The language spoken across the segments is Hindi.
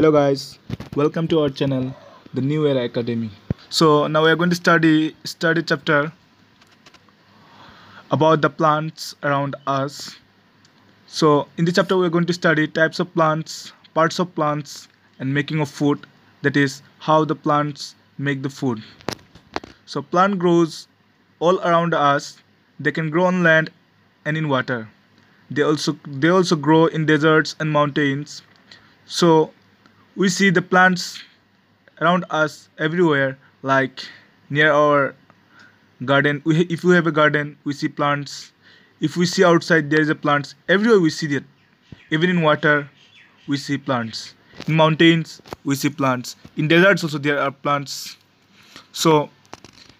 hello guys. Welcome to our channel the new era academy. So now we are going to study study chapter about the plants around us. So in this chapter we are going to study types of plants parts of plants and making of food. That is how the plants make the food. So plant grows all around us. They can grow on land and in water. They also they also grow in deserts and mountains. So we see the plants around us everywhere like near our garden. We, if we have a garden we see plants. If we see outside there is a plants. Everywhere we see that. Even in water we see plants. In mountains we see plants. In deserts also there are plants. So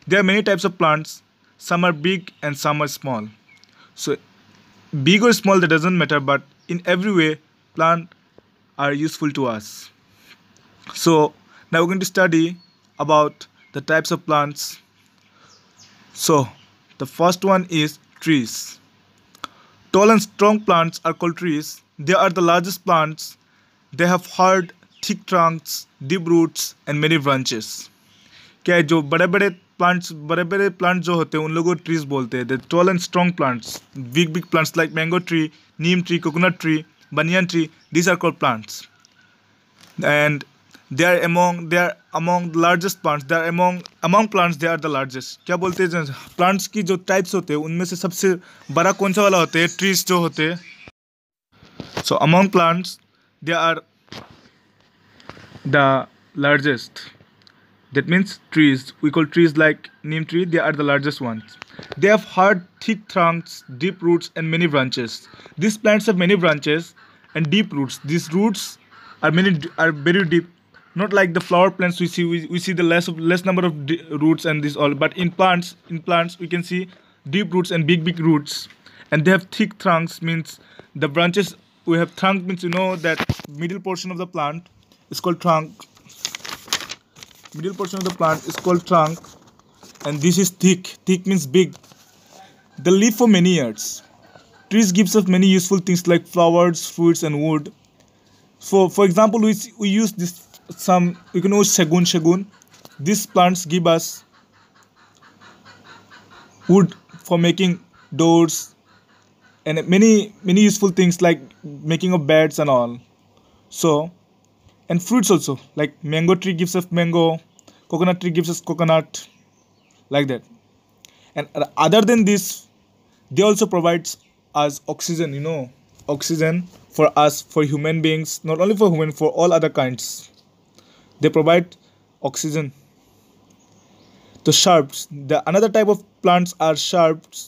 there are many types of plants. Some are big and some are small. So big or small that doesn't matter but in every way plants are useful to us so now we're going to study about the types of plants so the first one is trees tall and strong plants are called trees they are the largest plants they have hard thick trunks deep roots and many branches क्या है जो बड़े बड़े प्लांट्स बड़े बड़े प्लांट्स जो होते हैं उन लोगों को ट्रीज बोलते हैं the tall and strong plants big big plants like mango tree neem tree coconut tree banyan tree these are called plants and they are among they are among the largest plants they are among among plants they are the largest क्या बोलते हैं प्लांट्स की जो टाइप्स होते हैं उनमें से सबसे बड़ा कौन सा वाला होते हैं ट्रीज जो होते हैं so among plants they are the largest that means trees we call trees like neem tree they are the largest ones they have hard thick trunks deep roots and many branches these plants have many branches and deep roots these roots are many are very deep not like the flower plants we see we, we see the less of less number of roots and this all but in plants in plants we can see deep roots and big big roots. And they have thick trunks means the branches we have trunk means you know that middle portion of the plant is called trunk. Middle portion of the plant is called trunk. And this is thick thick means big. They live for many years. Trees gives us many useful things like flowers fruits and wood. So for example we, we use this some you can use shagun shagun. These plants give us wood for making doors and many many useful things like making of beds and all. So and fruits also like mango tree gives us mango coconut tree gives us coconut like that. And other than this they also provides us oxygen you know oxygen for us for human beings not only for human for all other kinds they provide oxygen the shrubs the another type of plants are shrubs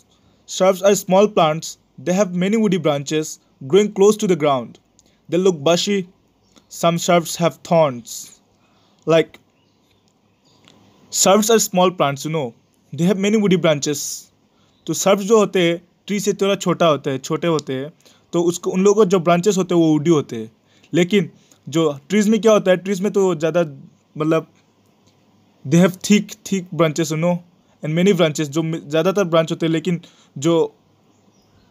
shrubs are small plants they have many woody branches growing close to the ground they look bushy some shrubs have thorns. Like are small plants, you know. They have many woody branches. तो shrubs जो होते हैं ट्री से थोड़ा छोटा होता है छोटे होते हैं तो उसको उन लोगों के जो ब्रांचेस होते हैं वो वुडी होते हैं लेकिन जो ट्रीज में क्या होता है ट्रीज में तो ज़्यादा मतलब they have thick thick branches no and many branches जो ज़्यादातर ब्रांच होते हैं, लेकिन जो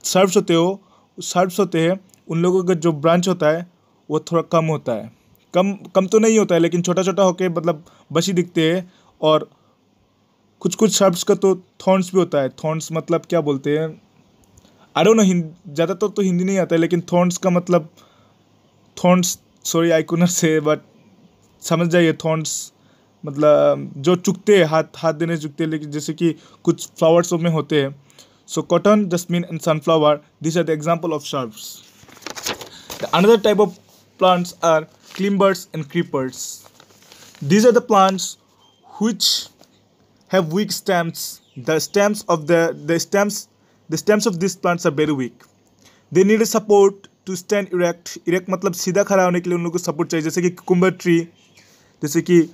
सर्व्स होते हो सर्व्स होते हैं, उन लोगों का जो ब्रांच होता है, वो थोड़ा कम होता है। कम कम तो नहीं होता है, लेकिन छोटा छोटा होके मतलब बशी दिखते हैं, और कुछ कुछ शब्द का तो थॉर्न्स भी होता है। थॉर्न्स मतलब क्या बोलते हैं? आई डोंट नो ज़्यादातर तो हिंदी नहीं आता है, लेकिन थॉर्न्स का मतलब थॉर्न्स सॉरी आई आइकुनर से बट समझ जाइए थॉन्ट्स मतलब जो चुकते हैं, हाथ हाथ देने चुकते हैं, लेकिन जैसे कि कुछ फ्लावर्स में होते हैं। So cotton jasmine and sunflower this are the example of shrubs another type of plants are climbers and creepers this are the plants which have weak stamps the stamps of the stamps the stamps of this plants are very weak they need a support to stand erect. Erect मतलब सीधा खड़ा होने के लिए उन लोगों को सपोर्ट चाहिए जैसे कि कुकुम्बर ट्री जैसे कि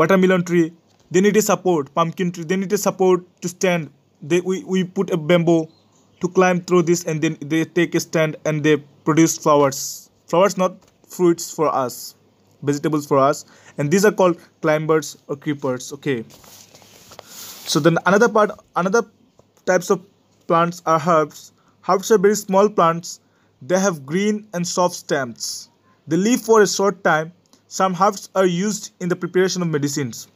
watermelon tree they need a support pumpkin tree they need a support to stand they we, we put a bamboo to climb through this and then they take a stand and they produce flowers flowers not fruits for us vegetables for us and these are called climbers or creepers okay so then another part another types of plants are herbs Are very small plants. They have green and soft stems. They live for a short time. Some herbs are used in the preparation of medicines.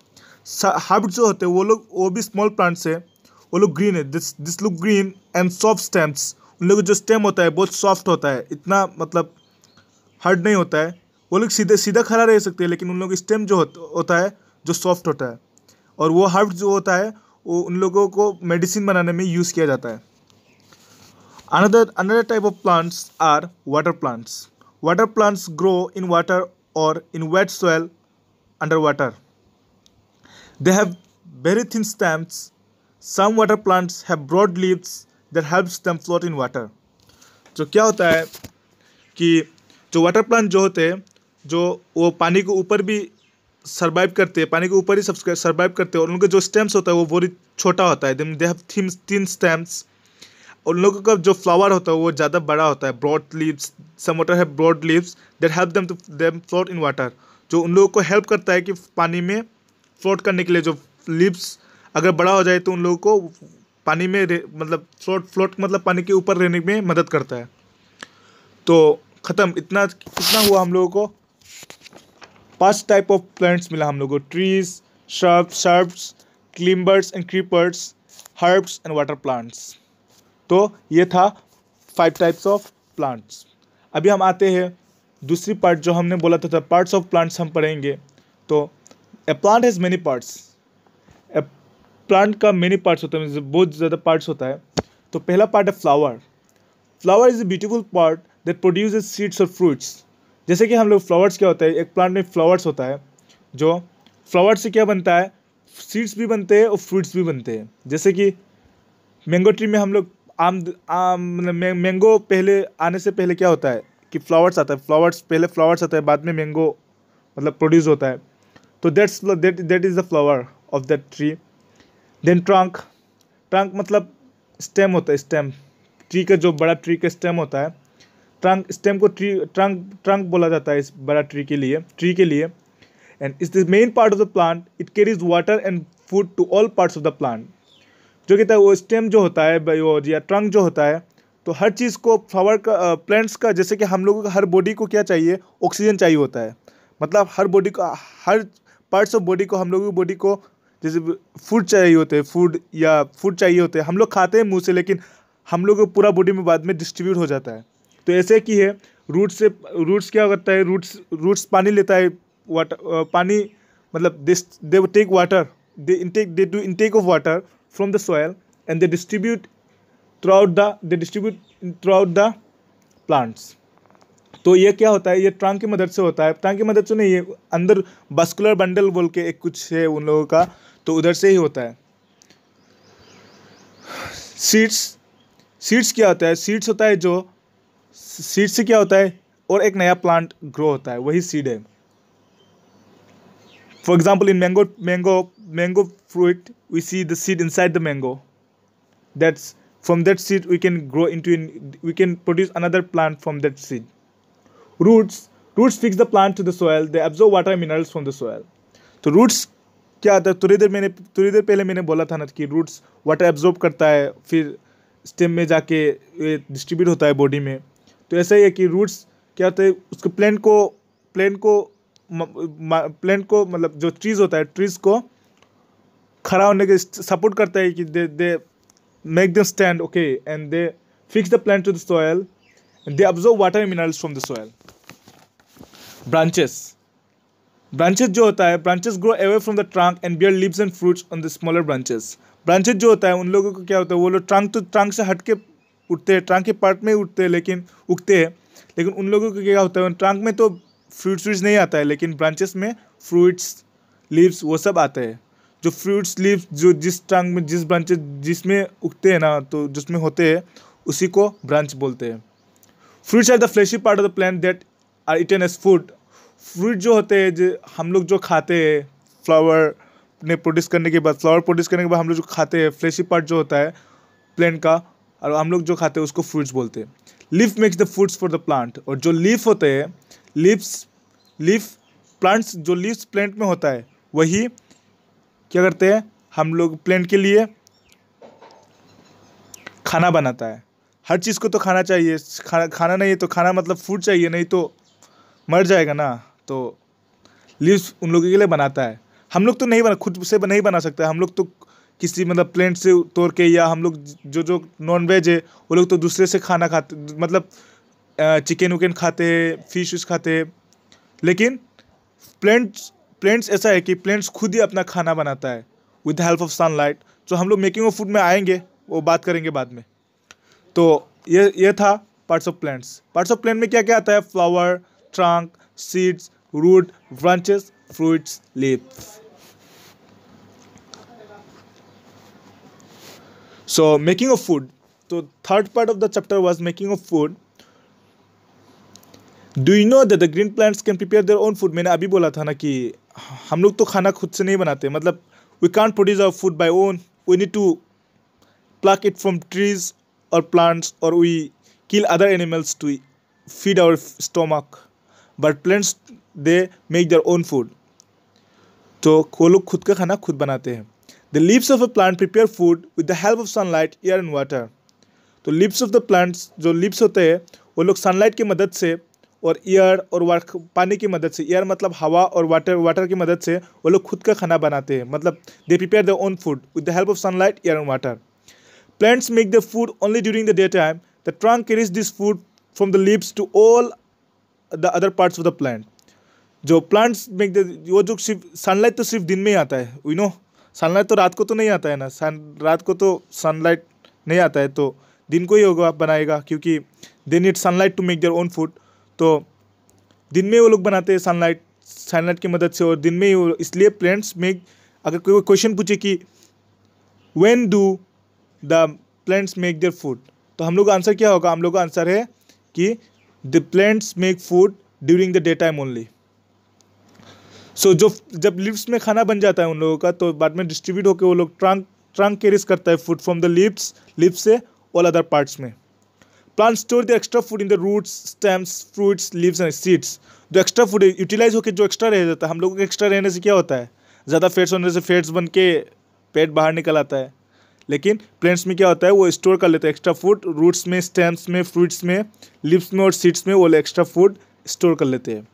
Herbs जो होते हैं, वो लोग, वो भी स्मॉल प्लांट्स है. वो लोग ग्रीन है. This this look green and soft stems उन लोगों जो स्टेम होता है, बहुत सॉफ्ट होता है. इतना मतलब हार्ड नहीं होता है. वो लोग सीधे, सीधा खड़ा रह सकते हैं, लेकिन उन लोगों स्टेम जो होता है, जो सॉफ्ट होता है. और वो हर्ब जो होता है, वो उन लोगों को मेडिसिन बनाने में यूज़ किया जाता है. Another another type of plants are water plants water plants grow in water और in wet soil under water they have very thin stamps some water plants have broad leaves that helps them float in water जो क्या होता है कि जो वाटर प्लांट जो होते हैं, जो वो पानी के ऊपर भी सर्वाइव करते हैं, पानी के ऊपर ही सब सर्वाइव करते हैं, और उनके जो स्टेम्स होता है वो बहुत छोटा होता है। They have thin thin stems उन लोगों का जो फ्लावर होता है, वो ज़्यादा बड़ा होता है ब्रॉड लीव्स सम वाटर है broad leaves that help them to them float in water जो उन लोगों को हेल्प करता है कि पानी में फ्लोट करने के लिए जो लीव्स अगर बड़ा हो जाए तो उन लोगों को पानी में मतलब फ्लोट फ्लोट मतलब पानी के ऊपर रहने में मदद करता है। तो ख़त्म, इतना कितना हुआ हम लोगों को। पाँच टाइप ऑफ़ प्लांट्स मिला हम लोगों को। Trees shrub shrubs climbers and creepers herbs and water plants तो ये था फाइव टाइप्स ऑफ़ प्लांट्स अभी हम आते हैं दूसरी पार्ट जो हमने बोला था, पार्ट्स ऑफ़ प्लांट्स हम पढ़ेंगे। तो a plant has many parts a plant का मेनी पार्ट्स होता है बहुत ज़्यादा पार्ट्स होता है। तो पहला पार्ट है flower flower is a beautiful part that produce seeds और फ्रूट्स जैसे कि हम लोग फ्लावर्स क्या होता है एक प्लांट में फ्लावर्स होता है जो फ्लावर से क्या बनता है? सीड्स भी बनते हैं और फ्रूट्स भी बनते हैं। जैसे कि मैंगो ट्री में हम लोग आम आम मतलब मैंगो पहले, आने से पहले क्या होता है कि फ्लावर्स आता है। फ्लावर्स पहले फ्लावर्स आता है, बाद में मैंगो मतलब प्रोड्यूस होता है। तो that's that that is the flower of that tree then trunk trunk मतलब स्टेम होता है स्टेम ट्री का जो बड़ा ट्री का स्टेम होता है ट्रंक स्टेम को ट्री ट्रंक ट्रंक बोला जाता है इस बड़ा ट्री के लिए ट्री के लिए. And is main part of the plant it carries water and food to all parts of the plant जो कहता है, वो स्टेम जो होता है वो या ट्रंक जो होता है तो हर चीज़ को फ्लावर का प्लांट्स का, जैसे कि हम लोगों का हर बॉडी को क्या चाहिए? ऑक्सीजन चाहिए होता है। मतलब हर बॉडी को, हर पार्ट्स ऑफ़ बॉडी को, हम लोगों की बॉडी को, जैसे फ़ूड चाहिए होते हैं फ़ूड या फ़ूड चाहिए होते हैं, हम लोग खाते हैं मुँह से, लेकिन हम लोग पूरा बॉडी में बाद में डिस्ट्रीब्यूट हो जाता है। तो ऐसे की है रूट से रूट्स क्या करता है रूट्स रूट्स पानी लेता है वाटर पानी मतलब this they take water they intake they do intake of water soil and they distribute throughout the they distribute throughout the plants तो ये क्या होता है? ये ट्रांक की मदद से होता है। ट्रांक की मदद से नहीं, ये अंदर बस्कुलर बंडल बोल के एक कुछ है उन लोगों का तो उधर से ही होता है। सीड्स सीड्स क्या होता है? सीड्स होता है जो सीड से क्या होता है? और एक नया प्लांट ग्रो होता है, वही सीड है। For example in mango mango mango fruit we see the seed inside the mango that's from that seed we can grow into in, we can produce another plant from that seed roots roots fix the plant to the soil they absorb water and minerals from the soil तो roots क्या आता है थोड़ी देर मैंने थोड़ी देर पहले मैंने बोला था ना कि रूट्स वाटर एब्जॉर्ब करता है फिर स्टेम में जाके डिस्ट्रीब्यूट होता है बॉडी में तो ऐसा ही है कि रूट्स क्या होता है उसको प्लेन को प्लेन को प्लेन को मतलब जो ट्रीज़ होता है ट्रीज़ को खड़ा होने के सपोर्ट करता है कि they they make the stand okay and they fix the plant to the soil they observe water minerals from the soil branches branches जो होता है branches grow away from the trunk and bear leaves and fruits on the smaller branches branches जो होता है, उन लोगों को क्या होता है, वो लोग ट्रंक तो ट्रंक से हट के उठते हैं ट्रंक के पार्ट में उठते हैं, लेकिन उगते हैं. लेकिन उन लोगों को क्या होता है ट्रंक में तो फ्रूट्स व्रूट्स नहीं आता है, लेकिन ब्रांचेस में फ्रूट्स लीव्स वो सब आते हैं. जो फ्रूट्स लीव्स जो जिस ट्रंक में, जिस ब्रांचेस जिसमें उगते हैं ना तो जिसमें होते हैं, उसी को ब्रांच बोलते हैं। Fruits are the fleshy part of the plant that are eaten as food fruit जो होते हैं, जो हम लोग जो खाते हैं फ्लावर ने प्रोड्यूस करने के बाद फ्लावर प्रोड्यूस करने के बाद हम लोग जो खाते हैं फ्लैशी पार्ट जो होता है प्लांट का, और हम लोग जो खाते हैं, उसको फ्रूट्स बोलते हैं। Leaf makes the fruits for the plant और जो लीफ होते हैं लीव्स लीफ प्लांट्स जो लीव्स प्लांट में होता है, वही क्या करते हैं? हम लोग प्लांट के लिए खाना बनाता है। हर चीज़ को तो खाना चाहिए। खाना खाना नहीं है तो खाना मतलब फ़ूड चाहिए, नहीं तो मर जाएगा ना। तो लीव्स उन लोगों के लिए बनाता है। हम लोग तो नहीं बना, खुद से नहीं बना सकते। हम लोग तो किसी मतलब प्लेंट से तोड़ के या हम लोग जो जो नॉन वेज है, वो लोग तो दूसरे से खाना खाते मतलब चिकन उकन खाते हैं फ़िश उश खाते। हैं लेकिन प्लेंट्स प्लेंट्स ऐसा है कि प्लेंट्स खुद ही अपना खाना बनाता है with the help of sunlight जो हम लोग मेकिंग ऑफ़ फ़ूड में आएँगे, वो बात करेंगे बाद में. तो ये ये था parts of plants parts of plant में क्या क्या आता है? Flower trunk seeds root branches fruits leaves so, making of food. so third part of the chapter was making of food. Do you know that the green plants can prepare their own food मैंने अभी बोला था ना कि हम लोग तो खाना खुद से नहीं बनाते मतलब we can't produce our food by own we need to pluck it from trees or plants or we kill other animals to feed our stomach. But plants, they make their own food. तो वो लोग खुद का खाना खुद बनाते हैं। The leaves of a plant prepare food with the help of sunlight air and water तो लिप्स ऑफ़ द प्लांट्स जो लिप्स होते हैं, वो लोग सनलाइट की मदद से और एयर और पानी की मदद से एयर मतलब हवा और वाटर वाटर की मदद से वो लोग खुद का खाना बनाते हैं। मतलब they prepare the own food with the help of sunlight air and water plants make the food only during the day time the trunk carries this food from the leaves to all the other parts of the plant जो प्लांट्स मेक द वो जो सिर्फ़ सनलाइट तो सिर्फ़ दिन में ही आता है यू नो सनलाइट तो रात को तो नहीं आता है ना? सन रात को तो सनलाइट नहीं आता है तो दिन को ही होगा, बनाएगा, क्योंकि they need sunlight to make their own food तो दिन में वो लोग बनाते हैं सनलाइट सनलाइट की मदद से और दिन में ही इसलिए प्लांट्स मेक अगर कोई क्वेश्चन पूछे कि when do the plants make their food तो हम लोग का आंसर क्या होगा? हम लोग का आंसर है कि the plants make food during the day time only so जो जब लिप्स में खाना बन जाता है उन लोगों का तो बाद में डिस्ट्रीब्यूट होकर वो लोग ट्रंक ट्रंक कैरिस करता है food from the leaves leaves से ऑल अदर पार्ट्स में। Plant store the extra food in the roots stems fruits leaves and seeds जो एक्स्ट्रा फ़ूड यूटिलाइज होकर जो एक्स्ट्रा रह जाता है, हम लोगों को एक्स्ट्रा रहने से क्या होता है? ज़्यादा फेट्स होने से फेट्स बन के पेट बाहर निकल आता है। लेकिन प्लांट्स में क्या होता है, वो स्टोर कर लेते हैं एक्स्ट्रा फ़ूड रूट्स में स्टेम्स में फ्रूट्स में लिप्स में और सीड्स में वो एक्स्ट्रा फ़ूड स्टोर कर लेते हैं।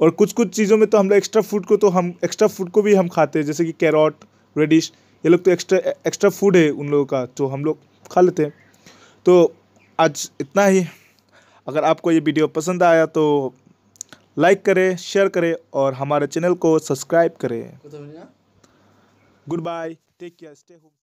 और कुछ कुछ चीज़ों में तो हम लोग एक्स्ट्रा फ़ूड को तो हम एक्स्ट्रा फ़ूड को भी हम खाते हैं, जैसे कि कैरट रेडिश ये लोग तो एक्स्ट्रा एक्स्ट्रा फ़ूड है उन लोगों का तो हम लोग खा लेते हैं। तो आज इतना ही। अगर आपको ये वीडियो पसंद आया तो लाइक करें शेयर करें और हमारे चैनल को सब्सक्राइब करें। Goodbye take care stay home